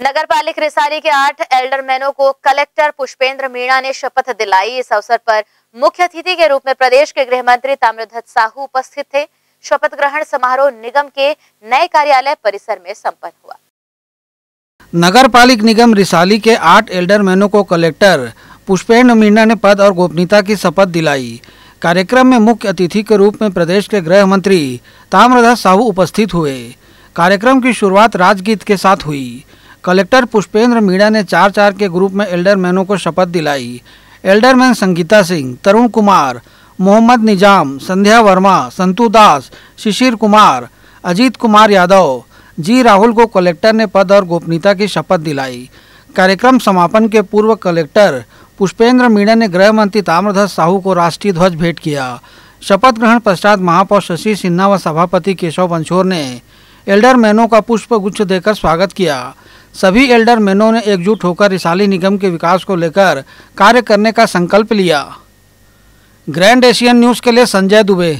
नगर पालिक रिसाली के आठ एल्डरमैनों को कलेक्टर पुष्पेंद्र मीणा ने शपथ दिलाई। इस अवसर पर मुख्य अतिथि के रूप में प्रदेश के गृह मंत्री ताम्रध्वज साहू उपस्थित थे। शपथ ग्रहण समारोह निगम के नए कार्यालय परिसर में संपन्न हुआ। नगर पालिक निगम रिसाली के आठ एल्डरमैनों को कलेक्टर पुष्पेंद्र मीणा ने पद और गोपनीयता की शपथ दिलाई। कार्यक्रम में मुख्य अतिथि के रूप में प्रदेश के गृह मंत्री ताम्रध्वज साहू उपस्थित हुए। कार्यक्रम की शुरुआत राजगीत के साथ हुई। कलेक्टर पुष्पेंद्र मीणा ने चार चार के ग्रुप में एल्डरमैनों को शपथ दिलाई। एल्डरमैन संगीता सिंह, तरुण कुमार, मोहम्मद निज़ाम, संध्या वर्मा, संतु दास, शिशिर कुमार, अजीत कुमार यादव, जी राहुल को कलेक्टर ने पद और गोपनीयता की शपथ दिलाई। कार्यक्रम समापन के पूर्व कलेक्टर पुष्पेंद्र मीणा ने गृह मंत्री ताम्रध्वज साहू को राष्ट्रीय ध्वज भेंट किया। शपथ ग्रहण पश्चात महापौर शशि सिन्हा व सभापति केशव बंछोर ने एल्डर मैनों का पुष्प गुच्छ देकर स्वागत किया। सभी एल्डर मैनों ने एकजुट होकर रिसाली निगम के विकास को लेकर कार्य करने का संकल्प लिया। ग्रैंड एशियन न्यूज़ के लिए संजय दुबे।